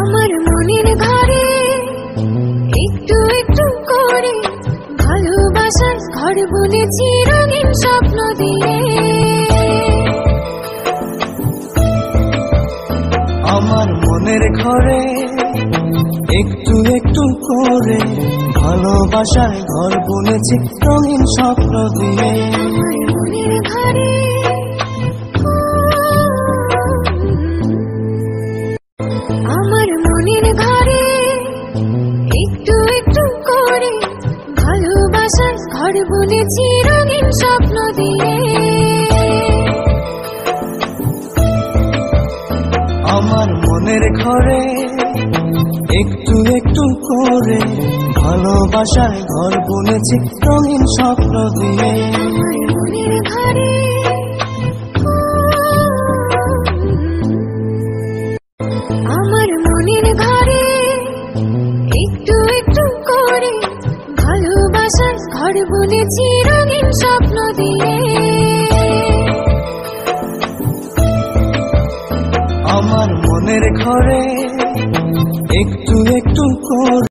আমার মনের ঘরে একটু একটু করে ভালোবাসার ঘর বুনেছি রঙিন স্বপ্ন দিয়ে। আমার মনের ঘরে একটু একটু করে ভালোবাসায় ঘর বুনেছি রঙিন স্বপ্ন দিয়ে। আমার মনের ঘরে বুনেছি রঙিন স্বপ্ন দিয়ে। আমার মনের ঘরে একটু একটু করে ভালোবাসায় ঘর বুনেছি রঙিন স্বপ্ন দিয়ে। আমার বুনেছি রঙিন স্বপ্ন দিয়ে। আমার মনের ঘরে একটু একটু করে